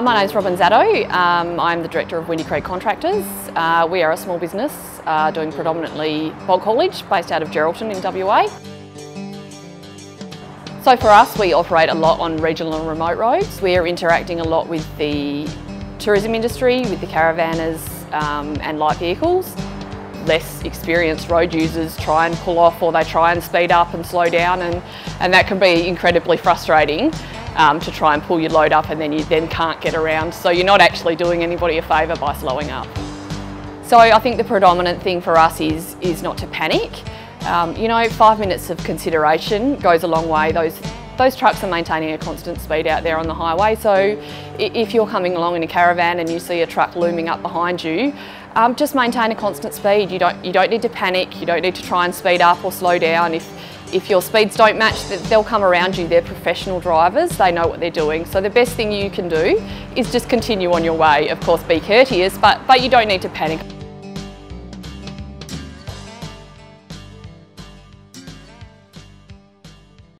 My name is Robyn Zaddo. Um, I'm the Director of Windy Creek Contractors. Uh, we are a small business uh, doing predominantly bulk haulage based out of Geraldton in WA. So for us we operate a lot on regional and remote roads. We are interacting a lot with the tourism industry, with the caravanners um, and light vehicles. Less experienced road users try and pull off or they try and speed up and slow down and, and that can be incredibly frustrating um, to try and pull your load up and then you then can't get around. So you're not actually doing anybody a favour by slowing up. So I think the predominant thing for us is, is not to panic. Um, you know, five minutes of consideration goes a long way. Those, those trucks are maintaining a constant speed out there on the highway. So if you're coming along in a caravan and you see a truck looming up behind you, um, just maintain a constant speed. You don't, you don't need to panic. You don't need to try and speed up or slow down. If, if your speeds don't match, they'll come around you. They're professional drivers, they know what they're doing. So the best thing you can do is just continue on your way. Of course, be courteous, but, but you don't need to panic.